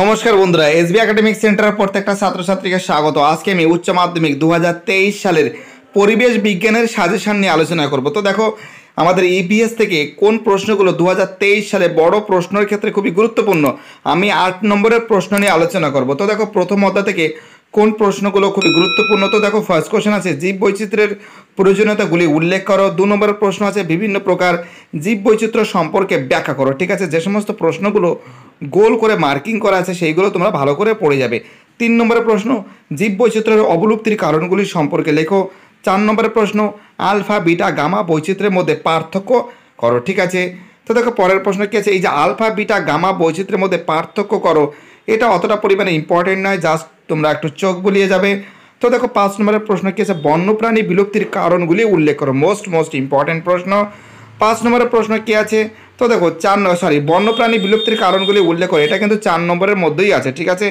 নমস্কার বন্ধুরা, SB academic সেন্টারের প্রত্যেকটা ছাত্রছাত্রীকে স্বাগত। আজকে আমি উচ্চ মাধ্যমিক দু হাজার তেইশ সালের পরিবেশ বিজ্ঞানের সাজেশন নিয়ে আলোচনা করব। তো দেখো, আমাদের ইপিএস থেকে কোন প্রশ্নগুলো দু হাজার তেইশ সালে বড় প্রশ্নের ক্ষেত্রে খুবই গুরুত্বপূর্ণ, আমি আট নম্বরের প্রশ্ন নিয়ে আলোচনা করব। তো দেখো, প্রথম অধ্যায় থেকে কোন প্রশ্নগুলো খুবই গুরুত্বপূর্ণ, তো দেখো ফার্স্ট কোশ্চেন আছে জীব বৈচিত্র্যের প্রয়োজনীয়তাগুলি উল্লেখ করো। দু নম্বরের প্রশ্ন আছে, বিভিন্ন প্রকার জীব বৈচিত্র্য সম্পর্কে ব্যাখ্যা করো। ঠিক আছে, যে সমস্ত প্রশ্নগুলো গোল করে মার্কিং করা আছে, সেইগুলো তোমরা ভালো করে পড়ে যাবে। তিন নম্বরের প্রশ্ন জীব বৈচিত্র্যের অবলুপ্তির কারণগুলি সম্পর্কে লেখো। চার নম্বরের প্রশ্ন, আলফা, বিটা, গামা বৈচিত্র্যের মধ্যে পার্থক্য করো, ঠিক আছে? তো দেখো, পরের প্রশ্ন কী আছে? এই যে আলফা, বিটা, গামা বৈচিত্র্যের মধ্যে পার্থক্য করো, এটা অতটা পরিমাণে ইম্পর্টেন্ট নয় জাস্ট তোমরা একটু চোখ বুলিয়ে যাবে। তো দেখো, পাঁচ নম্বরের প্রশ্ন কী আছে? বন্যপ্রাণী বিলুপ্তির কারণগুলি উল্লেখ করো মোস্ট মোস্ট ইম্পর্টেন্ট প্রশ্ন। পাঁচ নম্বরের প্রশ্ন কী আছে? তো দেখো, চার সরি বন্যপ্রাণী বিলুপ্তির কারণগুলি উল্লেখ করে। এটা কিন্তু চার নম্বরের মধ্যেই আছে, ঠিক আছে?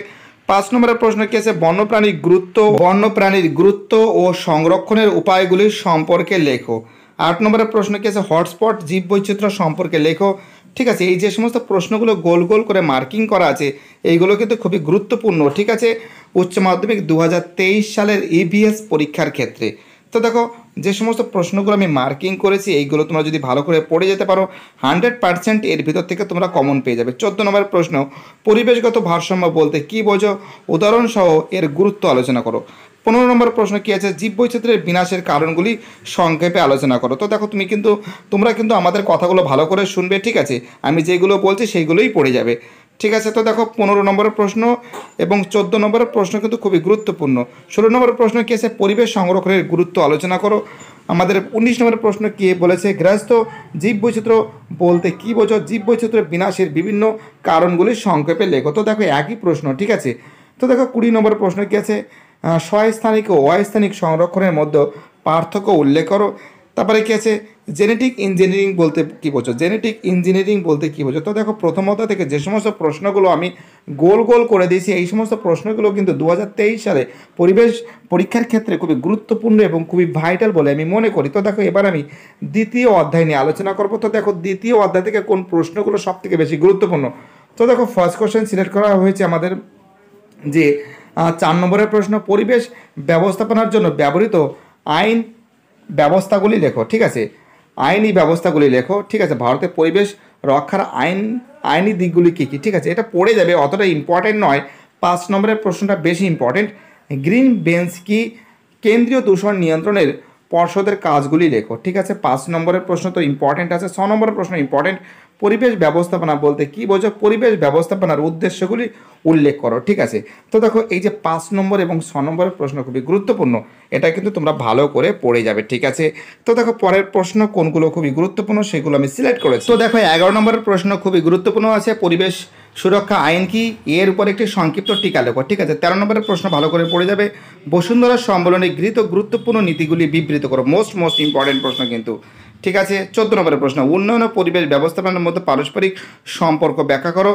পাঁচ নম্বরের প্রশ্ন কী আছে? বন্যপ্রাণীর গুরুত্ব বন্যপ্রাণীর গুরুত্ব ও সংরক্ষণের উপায়গুলি সম্পর্কে লেখো। আট নম্বরের প্রশ্ন কী আছে? হটস্পট জীব বৈচিত্র্য সম্পর্কে লেখো। ঠিক আছে, এই যে সমস্ত প্রশ্নগুলো গোল গোল করে মার্কিং করা আছে, এইগুলো কিন্তু খুবই গুরুত্বপূর্ণ, ঠিক আছে? উচ্চ মাধ্যমিক দু হাজার তেইশ সালের ইভিএস পরীক্ষার ক্ষেত্রে। তো দেখো যে সমস্ত প্রশ্নগুলো আমি মার্কিং করেছি, এইগুলো তোমরা যদি ভালো করে পড়ে যেতে পারো হান্ড্রেড পার্সেন্ট এর ভিতর থেকে তোমরা কমন পেয়ে যাবে। চোদ্দ নম্বর প্রশ্ন, পরিবেশগত ভারসাম্য বলতে কী বোঝো? উদাহরণসহ এর গুরুত্ব আলোচনা করো। পনেরো নম্বর প্রশ্ন কী আছে? জীব বৈচিত্র্যের বিনাশের কারণগুলি সংক্ষেপে আলোচনা করো। তো দেখো, তুমি কিন্তু, তোমরা কিন্তু আমাদের কথাগুলো ভালো করে শুনবে, ঠিক আছে? আমি যেগুলো বলছি, সেইগুলোই পড়ে যাবে। ঠিক আছে, তো দেখো পনেরো নম্বরের প্রশ্ন এবং চোদ্দ নম্বরের প্রশ্ন কিন্তু খুবই গুরুত্বপূর্ণ। ষোলো নম্বরের প্রশ্ন কী আছে? পরিবেশ সংরক্ষণের গুরুত্ব আলোচনা করো। আমাদের উনিশ নম্বরের প্রশ্ন কী বলেছে? গৃহস্থ জীব বৈচিত্র্য বলতে কী বোঝো? জীব বৈচিত্র্য বিনাশের বিভিন্ন কারণগুলি সংক্ষেপে লেখো। তো দেখো, একই প্রশ্ন, ঠিক আছে? তো দেখো, কুড়ি নম্বরের প্রশ্ন কী আছে? স্বস্থানিক ও অস্থানিক সংরক্ষণের মধ্যে পার্থক্য উল্লেখ করো। তারপরে কী আছে? জেনেটিক ইঞ্জিনিয়ারিং বলতে কী বোঝো? জেনেটিক ইঞ্জিনিয়ারিং বলতে কী বোঝো? তো দেখো প্রথমত থেকে যে সমস্ত প্রশ্নগুলো আমি গোল গোল করে দিয়েছি, এই সমস্ত প্রশ্নগুলো কিন্তু দু হাজার তেইশ সালে পরিবেশ পরীক্ষার ক্ষেত্রে খুবই গুরুত্বপূর্ণ এবং খুবই ভাইটাল বলে আমি মনে করি। তো দেখো এবার আমি দ্বিতীয় অধ্যায় নিয়ে আলোচনা করব। তো দেখো দ্বিতীয় অধ্যায় থেকে কোন প্রশ্নগুলো সব থেকে বেশি গুরুত্বপূর্ণ? তো দেখো ফার্স্ট কোশ্চেন সিলেক্ট করা হয়েছে আমাদের যে চার নম্বরের প্রশ্ন, পরিবেশ ব্যবস্থাপনার জন্য ব্যবহৃত আইন ব্যবস্থাগুলি লেখো, ঠিক আছে? আইনি ব্যবস্থাগুলি লেখো, ঠিক আছে? ভারতের পরিবেশ রক্ষার আইন, আইনি দিকগুলি কী কী? ঠিক আছে? এটা পড়ে যাবে, অতটা ইম্পর্টেন্ট নয়। পাঁচ নম্বরের প্রশ্নটা বেশি ইম্পর্টেন্ট গ্রিন বেঞ্চ কি? কেন্দ্রীয় দূষণ নিয়ন্ত্রণের পর্ষদের কাজগুলি লেখো, ঠিক আছে? পাঁচ নম্বরের প্রশ্ন তো ইম্পর্টেন্ট আছে, ছ নম্বরের প্রশ্ন ইম্পর্টেন্ট পরিবেশ ব্যবস্থাপনা বলতে কী বোঝো? পরিবেশ ব্যবস্থাপনার উদ্দেশ্যগুলি উল্লেখ করো, ঠিক আছে? তো দেখো, এই যে পাঁচ নম্বর এবং ছ নম্বরের প্রশ্ন খুবই গুরুত্বপূর্ণ। এটা কিন্তু তোমরা ভালো করে পড়ে যাবে, ঠিক আছে? তো দেখো, পরের প্রশ্ন কোনগুলো খুবই গুরুত্বপূর্ণ সেগুলো আমি সিলেক্ট করেছি। তো দেখো, এগারো নম্বরের প্রশ্ন খুবই গুরুত্বপূর্ণ আছে, পরিবেশ সুরক্ষা আইন কি? এর উপর একটি সংক্ষিপ্ত টিকা লেখো, ঠিক আছে? তেরো নম্বরের প্রশ্ন ভালো করে পড়ে যাবে। বসুন্ধরা সম্মেলনে গৃহীত গুরুত্বপূর্ণ নীতিগুলি বিবৃত করো মোস্ট মোস্ট ইম্পর্টেন্ট প্রশ্ন কিন্তু। ঠিক আছে, চোদ্দ নম্বরের প্রশ্ন, উন্নয়ন ও পরিবেশ ব্যবস্থাপনার মধ্যে পারস্পরিক সম্পর্ক ব্যাখ্যা করো,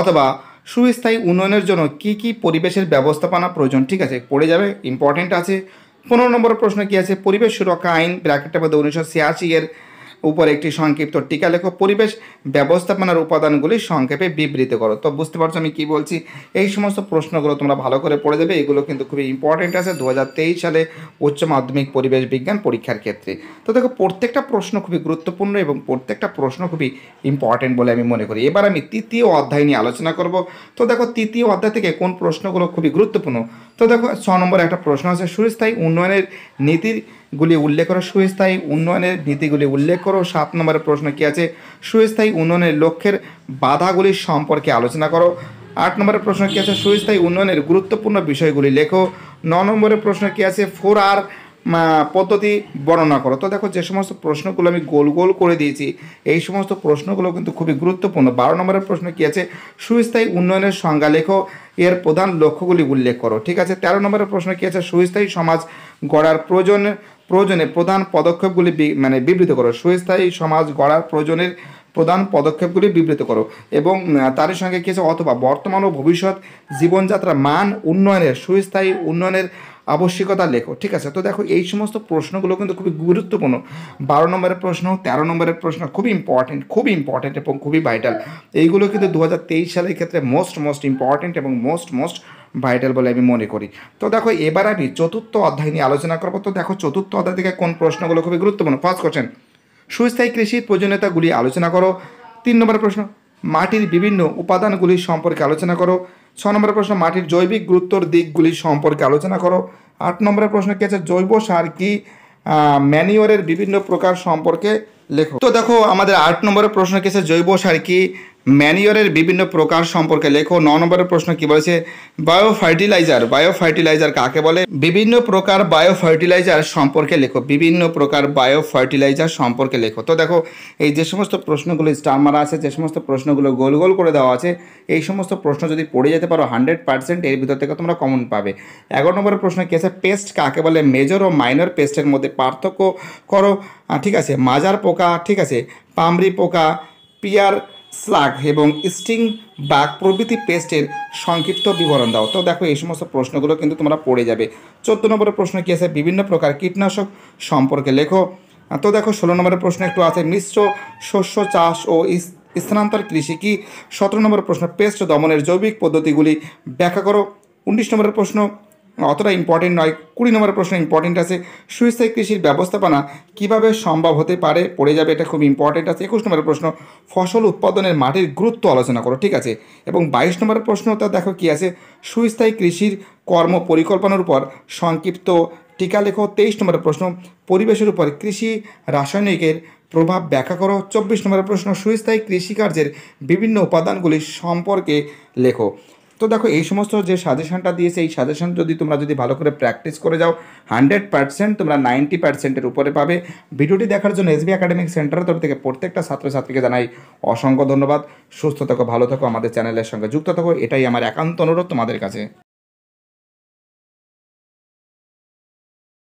অথবা সুস্থায়ী উন্নয়নের জন্য কি কি পরিবেশের ব্যবস্থাপনা প্রয়োজন, ঠিক আছে, পড়ে যাবে ইম্পর্টেন্ট আছে। পনেরো নম্বর প্রশ্ন কি আছে, পরিবেশ সুরক্ষা আইন ব্র্যাকেটের মধ্যে উনিশশো ছিয়াশি এর উপর একটি সংক্ষিপ্ত টিকা লেখো। পরিবেশ ব্যবস্থাপনার উপাদানগুলি সংক্ষেপে বিবৃত করো। তো বুঝতে পারছ আমি কি বলছি? এই সমস্ত প্রশ্নগুলো তোমরা ভালো করে পড়ে দেবে। এগুলো কিন্তু খুবই ইম্পর্টেন্ট আছে। দু হাজার তেইশ সালে উচ্চ মাধ্যমিক পরিবেশ বিজ্ঞান পরীক্ষার ক্ষেত্রে। তো দেখো, প্রত্যেকটা প্রশ্ন খুবই গুরুত্বপূর্ণ এবং প্রত্যেকটা প্রশ্ন খুবই ইম্পর্টেন্ট বলে আমি মনে করি। এবার আমি তৃতীয় অধ্যায় নিয়ে আলোচনা করব। তো দেখো, তৃতীয় অধ্যায় থেকে কোন প্রশ্নগুলো খুবই গুরুত্বপূর্ণ? তো দেখো, ছ নম্বরে একটা প্রশ্ন আছে, সুস্থায়ী উন্নয়নের নীতির গুলি উল্লেখ করো, সুস্থায়ী উন্নয়নের নীতিগুলি উল্লেখ করো। সাত নম্বরের প্রশ্ন কী আছে? সুস্থায়ী উন্নয়নের লক্ষ্যের বাধাগুলি সম্পর্কে আলোচনা করো। আট নম্বরের প্রশ্ন কী আছে? সুস্থায়ী উন্নয়নের গুরুত্বপূর্ণ বিষয়গুলি লেখো। ন নম্বরের প্রশ্ন কী আছে? ফোর আর পদ্ধতি বর্ণনা করো। তো দেখো, যে সমস্ত প্রশ্নগুলো আমি গোল গোল করে দিয়েছি, এই সমস্ত প্রশ্নগুলো কিন্তু খুবই গুরুত্বপূর্ণ। বারো নম্বরের প্রশ্ন কী আছে? সুস্থায়ী উন্নয়নের সংজ্ঞা লেখো, এর প্রধান লক্ষ্যগুলি উল্লেখ করো। ঠিক আছে, তেরো নম্বরের প্রশ্ন কী আছে? সুস্থায়ী সমাজ গড়ার প্রয়োজন, প্রয়োজনে প্রধান পদক্ষেপগুলি মানে বিবৃত করো। সুস্থায়ী সমাজ গড়ার প্রয়োজনের প্রধান পদক্ষেপগুলি বিবৃত করো। এবং তার সঙ্গে কী আছে? অথবা বর্তমান ও ভবিষ্যৎ জীবনযাত্রার মান উন্নয়নের, সুস্থায়ী উন্নয়নের আবশ্যিকতা লেখো, ঠিক আছে? তো দেখো, এই সমস্ত প্রশ্নগুলো কিন্তু খুবই গুরুত্বপূর্ণ। বারো নম্বরের প্রশ্ন, তেরো নম্বরের প্রশ্ন খুবই ইম্পর্টেন্ট খুবই ইম্পর্টেন্ট এবং খুবই ভাইটাল এইগুলো কিন্তু দু হাজার তেইশ সালের ক্ষেত্রে মোস্ট মোস্ট ইম্পর্টেন্ট এবং মোস্ট মোস্ট ভাইটাল বলে আমি মনে করি। তো দেখো, এবার আমি চতুর্থ অধ্যায় নিয়ে আলোচনা করব। তো দেখো, চতুর্থ অধ্যায় থেকে কোন প্রশ্নগুলো খুবই গুরুত্বপূর্ণ? ফার্স্ট কোশ্চেন সুস্থায়ী কৃষির প্রয়োজনীয়তাগুলি আলোচনা করো। তিন নম্বর প্রশ্ন, মাটির বিভিন্ন উপাদানগুলি সম্পর্কে আলোচনা করো। ছ নম্বরের প্রশ্ন, মাটির জৈবিক গুরুত্বর দিকগুলি সম্পর্কে আলোচনা করো। আট নম্বরের প্রশ্ন কি আছে? জৈব সার কি ম্যানিওরের বিভিন্ন প্রকার সম্পর্কে লেখো। তো দেখো, আমাদের আট নম্বরের প্রশ্ন কি আছে? জৈব সার কি ম্যানিওরের বিভিন্ন প্রকার সম্পর্কে লেখো। ন নম্বরের প্রশ্ন কি বলেছে? বায়ো ফার্টিলাইজার বায়ো ফার্টিলাইজার কাকে বলে? বিভিন্ন প্রকার বায়ো ফার্টিলাইজার সম্পর্কে লেখো। বিভিন্ন প্রকার বায়ো ফার্টিলাইজার সম্পর্কে লেখো। তো দেখো, এই যে সমস্ত প্রশ্নগুলো স্টার মারা আছে, যে সমস্ত প্রশ্নগুলো গোল গোল করে দেওয়া আছে, এই সমস্ত প্রশ্ন যদি পড়ে যেতে পারো হান্ড্রেড পার্সেন্ট এর ভিতর থেকে তোমরা কমন পাবে। এগারো নম্বরের প্রশ্ন কি আছে? পেস্ট কাকে বলে? মেজর ও মাইনর পেস্টের মধ্যে পার্থক্য করো। ঠিক আছে? মাজার পোকা, ঠিক আছে? পামরি পোকা, পিয়ার স্লাগ এবং স্টিং বাগ প্রভৃতি পেস্টের সংক্ষিপ্ত বিবরণ দাও। তো দেখো, এই সমস্ত প্রশ্নগুলো কিন্তু তোমরা পড়ে যাবে। চোদ্দ নম্বরের প্রশ্ন কী আছে? বিভিন্ন প্রকার কীটনাশক সম্পর্কে লেখো। তো দেখো, ষোলো নম্বরের প্রশ্ন একটু আছে, মিশ্র শস্য চাষ ও স্থানান্তর কৃষি কি? সতেরো নম্বরের প্রশ্ন, পেস্ট দমনের জৈবিক পদ্ধতিগুলি ব্যাখ্যা করো। উনিশ নম্বরের প্রশ্ন অতটা ইম্পর্টেন্ট নয়। কুড়ি নম্বরের প্রশ্ন ইম্পর্টেন্ট আছে। সুস্থায়ী কৃষির ব্যবস্থাপনা কীভাবে সম্ভব হতে পারে? পড়ে যাবে, এটা খুব ইম্পর্টেন্ট আছে। একুশ নম্বরের প্রশ্ন, ফসল উৎপাদনের মাটির গুরুত্ব আলোচনা করো, ঠিক আছে? এবং বাইশ নম্বরের প্রশ্নটা দেখো কি আছে? সুস্থায়ী কৃষির কর্ম পরিকল্পনার উপর সংক্ষিপ্ত টিকা লেখো। তেইশ নম্বরের প্রশ্ন, পরিবেশের উপর কৃষি রাসায়নিকের প্রভাব ব্যাখ্যা করো। চব্বিশ নম্বরের প্রশ্ন, সুস্থায়ী কৃষিকার্যের বিভিন্ন উপাদানগুলি সম্পর্কে লেখো। তো দেখো, এই সমস্ত যে সাজেশনটা দিয়েছে, এই সাজেশন যদি তোমরা যদি ভালো করে প্র্যাকটিস করে যাও, হান্ড্রেড পার্সেন্ট তোমরা নাইনটি পার্সেন্টের উপরে পাবে। ভিডিওটি দেখার জন্য এসবি একাডেমিক সেন্টারের তরফ থেকে প্রত্যেকটা ছাত্রছাত্রীকে জানাই অসংখ্য ধন্যবাদ। সুস্থ থাকো, ভালো থাকো, আমাদের চ্যানেলের সঙ্গে যুক্ত থাকো, এটাই আমার একান্ত অনুরোধ তোমাদের কাছে।